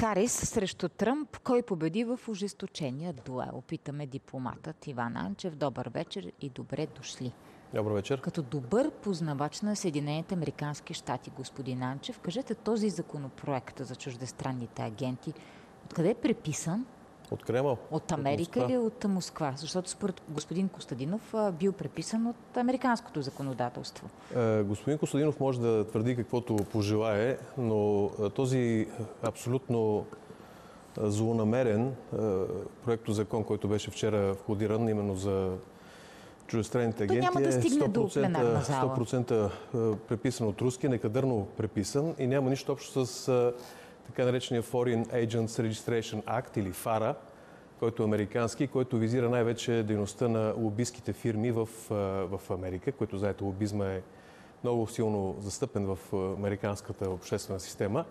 Харис срещу Тръмп. Кой победи в ожесточения дуел? Питаме дипломатът Иван Анчев. Добър вечер и добре дошли. Добър вечер. Като добър познавач на Съединените Американски щати, господин Анчев, кажете този законопроект за чуждестранните агенти, откъде е преписан? От Кремъл. От Америка от или от Москва? Защото според господин Костадинов бил преписан от американското законодателство. Е, господин Костадинов може да твърди каквото пожелае, но този абсолютно злонамерен проекто закон, който беше вчера входиран именно за чуждестранните агенти няма да стигне 100%, до 100% преписан от руски, некадърно преписан и няма нищо общо с така наречения Foreign Agents Registration Act или ФАРА, който е американски, който визира най-вече дейността на лобистските фирми в, в Америка, който, знаете, лобизма е много силно застъпен в американската обществена система.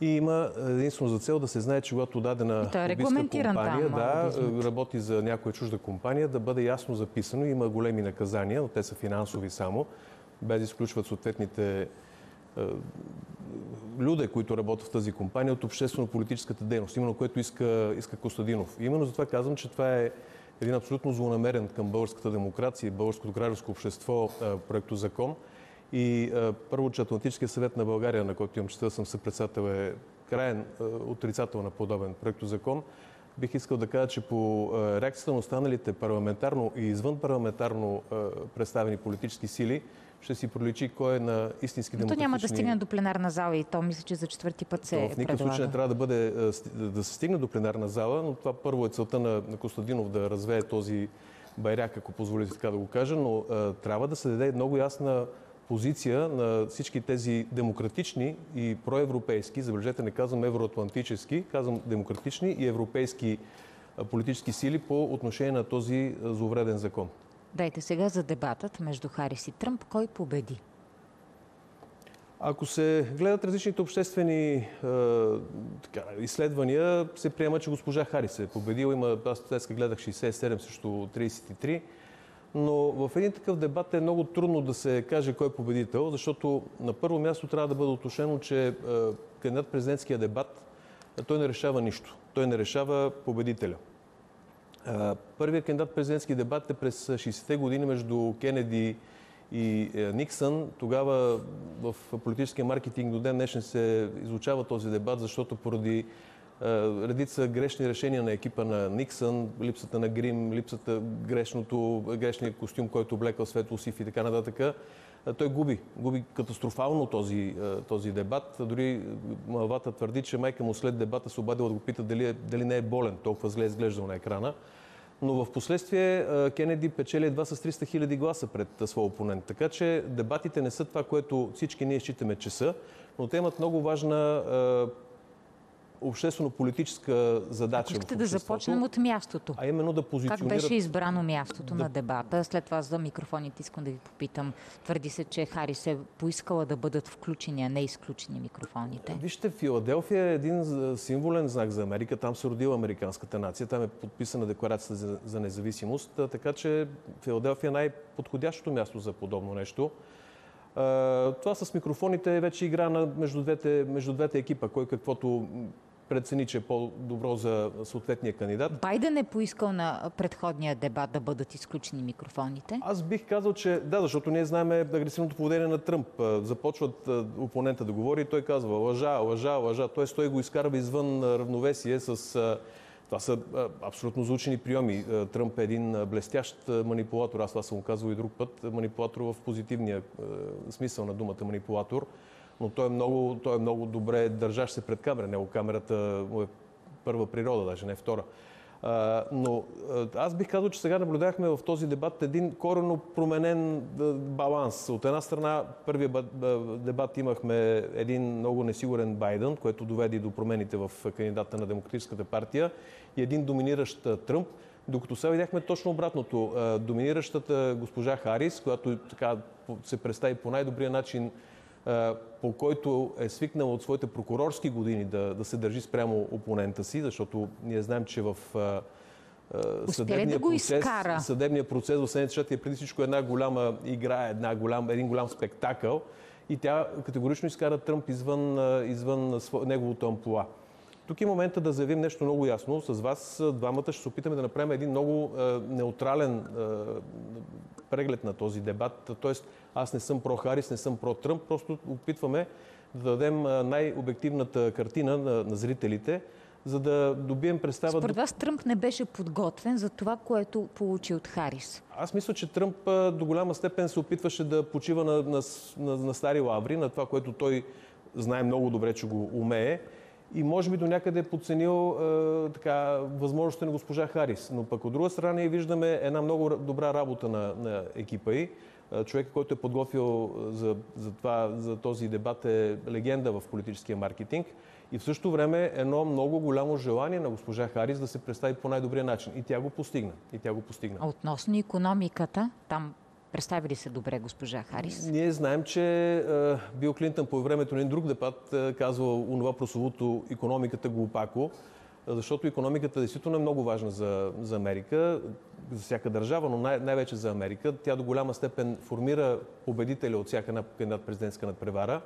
И има единствено за цел да се знае, че когато дадена е компания там, да, работи за някоя чужда компания, да бъде ясно записано. Има големи наказания, но те са финансови само, без да изключват съответните люде, които работят в тази компания от обществено-политическата дейност, именно което иска, иска Костадинов. И именно затова казвам, че това е един абсолютно злонамерен към българската демокрация и българското гражданско общество проекто закон. И първо, че Атлантическия съвет на България, на който имам честа да съм съпредседател, е краен отрицател на подобен проекто закон. Бих искал да кажа, че по реакцията на останалите парламентарно и извън парламентарно представени политически сили, ще си проличи кой е на истински демократични... То няма да стигне до пленарна зала и то мисля, че за четвърти път се В никакъв случай не трябва да, бъде, да се стигне до пленарна зала, но това първо е целта на, на Костадинов да развее този байряк, ако позволите така да го кажа, но а, трябва да се даде много ясна позиция на всички тези демократични и проевропейски, забележете, не казвам евроатлантически, казвам демократични и европейски политически сили по отношение на този зловреден закон. Дайте сега за дебатът между Харис и Тръмп. Кой победи? Ако се гледат различните обществени е, така, изследвания, се приема, че госпожа Харис е победила. Има, аз гледах 67 срещу 33. Но в един такъв дебат е много трудно да се каже кой е победител, защото на първо място трябва да бъде уточнено, че е, кандидат президентския дебат той не решава нищо. Той не решава победителя. Първият кандидат президентски дебат е през 60-те години между Кенеди и е, Никсън. Тогава в политическия маркетинг до ден днешен се изучава този дебат, защото поради редица грешни решения на екипа на Никсън, липсата на грим, липсата грешното, грешния костюм, който облекал светло сив и така нататък, той губи. Губи катастрофално този, този дебат. Дори Малвата твърди, че майка му след дебата се обадила да го пита дали, е, дали не е болен, толкова зле изглеждал на екрана. Но в последствие Кенеди печели едва с 300 хиляди гласа пред своя опонент. Така че дебатите не са това, което всички ние считаме, че са, но те имат много важна обществено-политическа задача. Искате да започнем от мястото. А именно да позиционират... Как беше избрано мястото да... на дебата? След това за микрофоните искам да ви попитам. Твърди се, че Харис е поискала да бъдат включени, а не изключени микрофоните. Вижте, Филаделфия е един символен знак за Америка. Там се родила американската нация. Там е подписана декларацията за, за независимост. Така че Филаделфия е най-подходящото място за подобно нещо. Това с микрофоните е вече игра на между двете, между двете екипа, кой каквото прецени, че е по-добро за съответния кандидат. Байден е поискал на предходния дебат да бъдат изключени микрофоните? Аз бих казал, че да, защото ние знаем агресивното поведение на Тръмп. Започват опонента да говори и той казва лъжа, лъжа, лъжа. Тоест той го изкарва извън равновесие с това са абсолютно звучени приеми. Тръмп е един блестящ манипулатор. Аз това съм го казвал и друг път. Манипулатор в позитивния смисъл на думата манипулатор но той е много, той е много добре държащ се пред камера. Него камерата му е първа природа, даже не втора. А, но аз бих казал, че сега наблюдахме в този дебат един корено променен баланс. От една страна, първия дебат имахме един много несигурен Байден, което доведе до промените в кандидата на Демократическата партия и един доминиращ Тръмп. Докато сега видяхме точно обратното. Доминиращата госпожа Харис, която така се представи по най-добрия начин по който е свикнал от своите прокурорски години да, да се държи спрямо опонента си, защото ние знаем, че в съдебния, да процес, съдебния процес в Съединените щати е преди всичко една голяма игра, една голям, един голям спектакъл и тя категорично изкара Тръмп извън, извън неговото амплуа. Тук е момента да заявим нещо много ясно. С вас двамата ще се опитаме да направим един много е, неутрален е, преглед на този дебат. Тоест, аз не съм про-Харис, не съм про-Тръмп, просто опитваме да дадем най-обективната картина на, на зрителите, за да добием представа... Според вас Тръмп не беше подготвен за това, което получи от Харис? Аз мисля, че Тръмп до голяма степен се опитваше да почива на, на, на, на стари лаври, на това, което той знае много добре, че го умее. И може би до някъде е подценил е, така, възможността на госпожа Харис. Но пък от друга страна ние виждаме една много добра работа на, на екипа й. Човек, който е подготвил за, за, това, за този дебат е легенда в политическия маркетинг и в същото време едно много голямо желание на госпожа Харис да се представи по най-добрия начин. И тя го постигна. И тя го постигна. Относно економиката, там представи ли се добре госпожа Харис? Ние знаем, че Бил Клинтън по времето на един друг дебат казва онова прословото економиката глупако, защото економиката действително е много важна за, за Америка, за всяка държава, но най- най-вече за Америка. Тя до голяма степен формира победителя от всяка една кандидат президентска надпревара.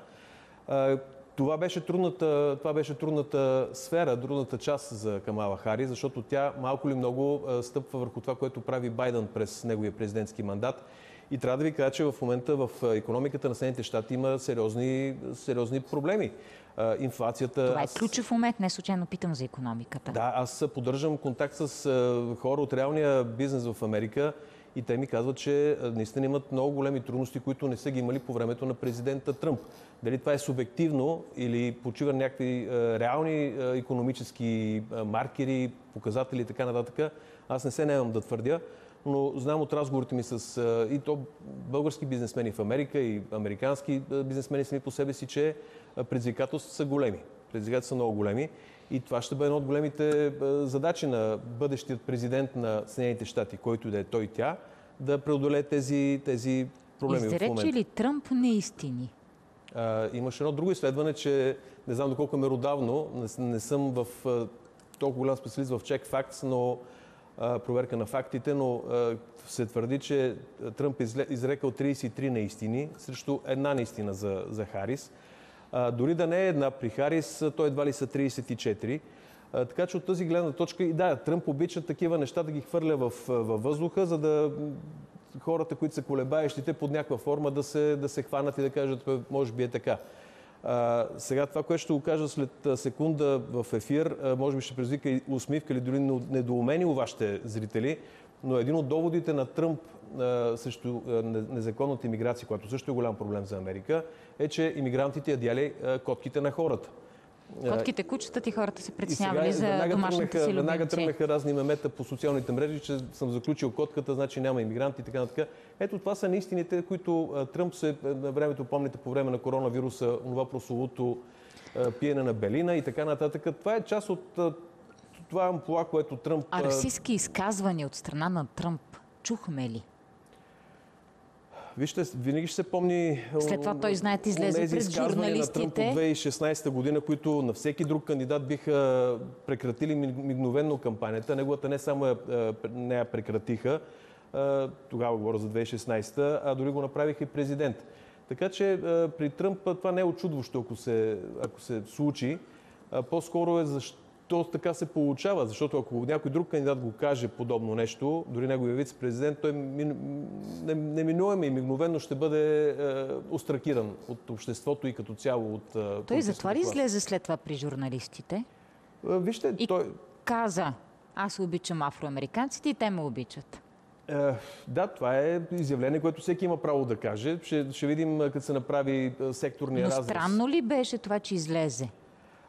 Това беше, трудната, това беше трудната сфера, трудната част за Камала Хари, защото тя малко ли много стъпва върху това, което прави Байден през неговия президентски мандат. И трябва да ви кажа, че в момента в економиката на Съединените щати има сериозни, сериозни проблеми. Инфлацията. Това е ключов момент, не случайно питам за економиката. Да, аз поддържам контакт с хора от реалния бизнес в Америка и те ми казват, че наистина имат много големи трудности, които не са ги имали по времето на президента Тръмп. Дали това е субективно или почива на някакви реални економически маркери, показатели и така нататък, аз не се наемам да твърдя, но знам от разговорите ми с и то български бизнесмени в Америка и американски бизнесмени сами по себе си, че предизвикателствата са големи. Предизвикателствата са много големи. И това ще бъде една от големите задачи на бъдещият президент на Съединените щати, който да е той и тя, да преодолее тези, тези проблеми Изрече в момента. ли Тръмп неистини? А, имаше едно друго изследване, че не знам доколко е меродавно, не, не съм в толкова голям специалист в Check Facts, но проверка на фактите, но се твърди, че Тръмп изрекал 33 неистини срещу една неистина за, за Харис. Дори да не е една при Харис, той едва ли са 34. А, така че от тази гледна точка и да, Тръмп обича такива неща да ги хвърля в, във въздуха, за да хората, които са колебаещите, под някаква форма да се, да се хванат и да кажат, може би е така. А, сега това, което ще го кажа след секунда в ефир, може би ще предизвика и усмивка или дори недоумение у вашите зрители, но един от доводите на Тръмп а, срещу незаконната иммиграция, която също е голям проблем за Америка, е, че иммигрантите ядяли котките на хората. Котките, кучетата и хората се притеснявали за домашните си любимци. Веднага тръгнаха разни мемета по социалните мрежи, че съм заключил котката, значи няма иммигранти и така нататък. Ето това са наистините, които Тръмп се на времето, помните, по време на коронавируса, това прословото пиене на белина и така нататък. Това е част от това ампула, което Тръмп... А расистски изказвания от страна на Тръмп чухме ли? Вижте, винаги ще се помни... След това той, знаете, излезе пред журналистите. на Тръмп от 2016 година, които на всеки друг кандидат биха прекратили мигновенно кампанията. Неговата не само не я прекратиха, тогава говоря за 2016, а дори го направиха и президент. Така че при Тръмп това не е очудващо, ако се, ако се случи. По-скоро е защо то така се получава, защото ако някой друг кандидат го каже подобно нещо, дори неговия вице-президент, той неминуемо и мигновено ще бъде е, остракиран от обществото и като цяло от е, Той затова ли излезе след това при журналистите? Е, вижте, и той... каза, аз обичам афроамериканците и те ме обичат. Е, да, това е изявление, което всеки има право да каже. Ще, ще видим като се направи секторния разрез. Но странно ли беше това, че излезе?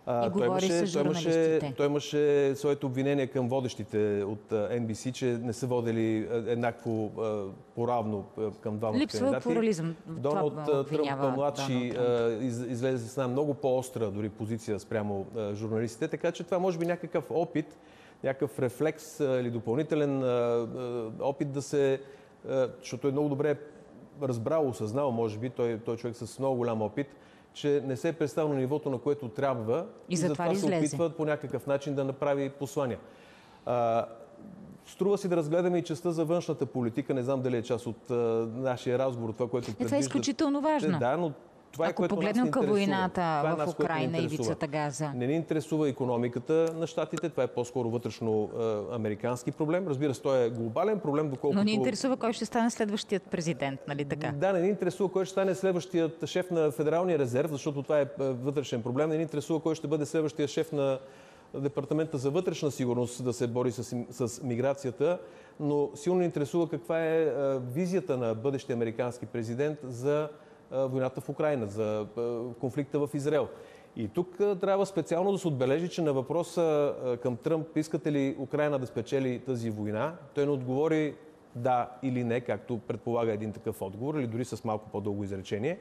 И говори имаше. Той имаше, той имаше своето обвинение към водещите от NBC, че не са водили еднакво поравно към двамата Липсва кандидати. плурализъм. Доналд Тръмп младши излезе с една много по-остра дори позиция спрямо журналистите, така че това може би някакъв опит, някакъв рефлекс или допълнителен опит да се... Защото е много добре разбрал, осъзнал, може би, той, той човек с много голям опит, че не се е представил на нивото, на което трябва и, и затова се опитва по някакъв начин да направи послания. А, струва си да разгледаме и частта за външната политика. Не знам дали е част от а, нашия разговор, това, което е, Това е изключително важно. Да, но това е Ако което погледнем към войната Това е в нас, Украина и вицата Газа. Не ни интересува економиката на щатите, това е по-скоро вътрешно е, американски проблем. Разбира се, той е глобален проблем, доколкото... Но ни интересува кой ще стане следващият президент, нали така? Да, не ни интересува кой ще стане следващият шеф на Федералния резерв, защото това е е, вътрешен проблем. Не ни интересува кой ще бъде следващия шеф на Департамента за вътрешна сигурност да се бори с, с миграцията, но силно ни интересува каква е е, визията на бъдещия американски президент за войната в Украина, за конфликта в Израел. И тук трябва специално да се отбележи, че на въпроса към Тръмп, искате ли Украина да спечели тази война, той не отговори да или не, както предполага един такъв отговор, или дори с малко по-дълго изречение.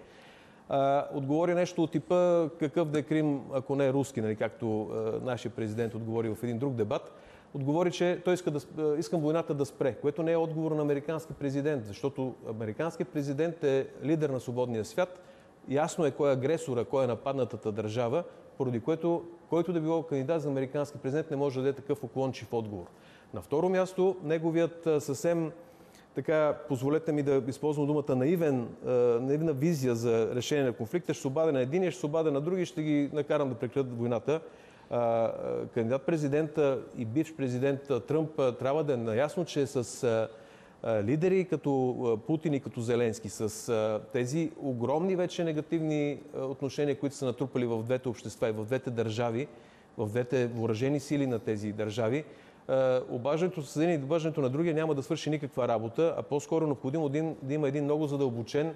Отговори нещо от типа какъв да е Крим, ако не е руски, нали, както нашия президент отговори в един друг дебат. Отговори, че той иска да, а, искам войната да спре, което не е отговор на американски президент, защото американският президент е лидер на свободния свят. Ясно е кой е агресора, кой е нападнатата държава, поради което който да било кандидат за американски президент не може да даде такъв уклончив отговор. На второ място, неговият а, съвсем така, позволете ми да използвам думата наивен, а, наивна визия за решение на конфликта. Ще се обадя на единия, ще се обадя на други, ще ги накарам да прекратят войната. Кандидат-президента и бивш президент Тръмп трябва да е наясно, че с а, а, лидери като Путин и като Зеленски, с тези огромни вече негативни отношения, които са натрупали в двете общества и в двете държави, в двете въоръжени сили на тези държави, е, обаждането с един и обаждането на другия няма да свърши никаква работа, а по-скоро необходимо един, да има един много задълбочен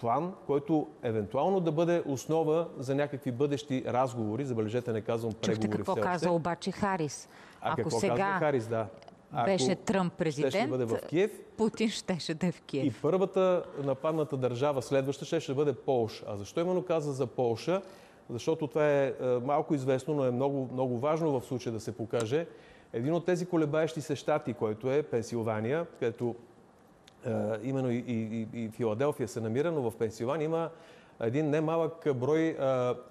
план, който евентуално да бъде основа за някакви бъдещи разговори. Забележете, не казвам Чухте преговори какво все още. каза обаче Харис. А Ако какво сега казва Харис, да. Ако беше Тръмп президент, да бъде в Киев, Путин щеше да е в Киев. и първата нападната държава, следваща, ще, ще бъде Полша. А защо именно каза за Полша? Защото това е е малко известно, но е много, много важно в случая да се покаже. Един от тези колебаещи се щати, който е Пенсилвания, където именно и, и, и Филаделфия се намира, но в Пенсилвания има един немалък брой е,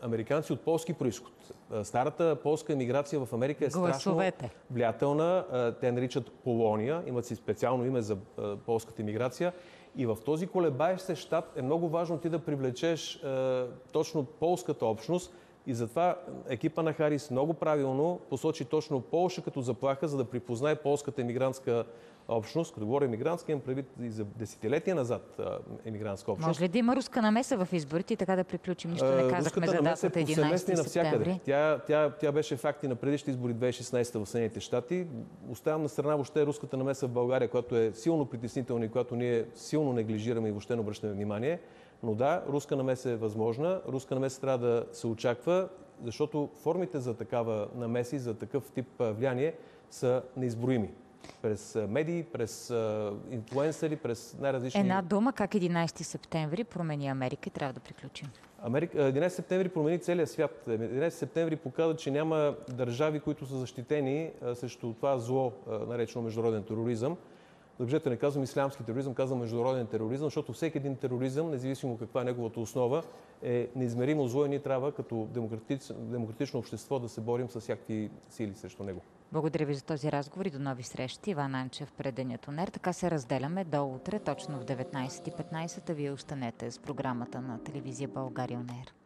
американци от полски происход. Е, Старата полска емиграция в Америка е страшно Гласовете. влиятелна. А, Те наричат Полония, имат си специално име за а, полската иммиграция. И в този колебаещ се щат е много важно ти да привлечеш а, точно полската общност. И затова екипа на Харис много правилно посочи точно Полша като заплаха, за да припознае полската емигрантска общност. Като говоря емигрантска, имам предвид и за десетилетия назад а, емигрантска общност. Може ли да има руска намеса в изборите и така да приключим? Нищо не казахме за е датата 11 повсеместна и навсякъде. септември. Тя, тя, тя беше факт и на предишните избори 2016 в Съединените щати. Оставям на страна въобще руската намеса в България, която е силно притеснителна и която ние силно неглижираме и въобще не обръщаме внимание. Но да, руска намеса е възможна. Руска намеса трябва да се очаква, защото формите за такава намеси, за такъв тип влияние са неизброими. През медии, през инфлуенсъри, през най-различни... Една дума, как 11 септември промени Америка и трябва да приключим. Америка, 11 септември промени целия свят. 11 септември показа, че няма държави, които са защитени срещу това зло, наречено международен тероризъм. Забележете, не казвам ислямски тероризъм, казвам международен тероризъм, защото всеки един тероризъм, независимо каква е неговата основа, е неизмеримо зло и ние трябва като демократич, демократично общество да се борим с всякакви сили срещу него. Благодаря ви за този разговор и до нови срещи. Иван Анчев, преденят Онер. Така се разделяме до утре, точно в 19.15. А вие останете с програмата на телевизия България Онер.